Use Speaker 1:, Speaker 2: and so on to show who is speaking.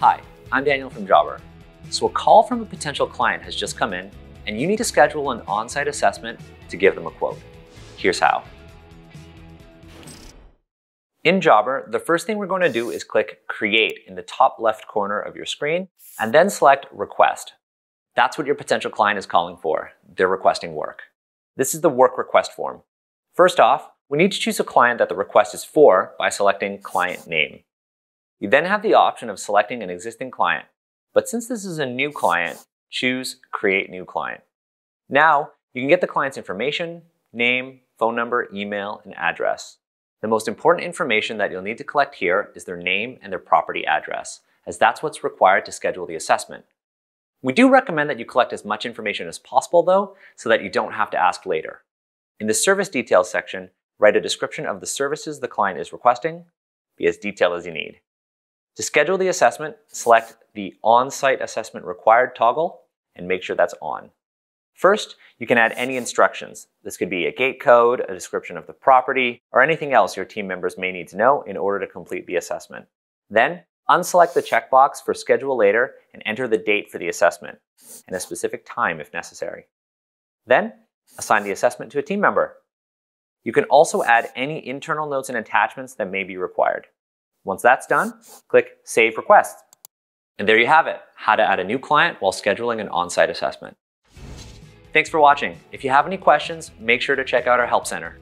Speaker 1: Hi, I'm Daniel from Jobber. So a call from a potential client has just come in and you need to schedule an on-site assessment to give them a quote. Here's how. In Jobber, the first thing we're going to do is click Create in the top left corner of your screen and then select Request. That's what your potential client is calling for. They're requesting work. This is the work request form. First off, we need to choose a client that the request is for by selecting Client Name. You then have the option of selecting an existing client, but since this is a new client, choose Create New Client. Now, you can get the client's information, name, phone number, email, and address. The most important information that you'll need to collect here is their name and their property address, as that's what's required to schedule the assessment. We do recommend that you collect as much information as possible though, so that you don't have to ask later. In the service details section, write a description of the services the client is requesting, be as detailed as you need. To schedule the assessment, select the On-Site Assessment Required toggle and make sure that's on. First, you can add any instructions. This could be a gate code, a description of the property, or anything else your team members may need to know in order to complete the assessment. Then, unselect the checkbox for Schedule Later and enter the date for the assessment, and a specific time if necessary. Then, assign the assessment to a team member. You can also add any internal notes and attachments that may be required. Once that's done, click Save Request. And there you have it, how to add a new client while scheduling an on-site assessment. Thanks for watching. If you have any questions, make sure to check out our Help Center.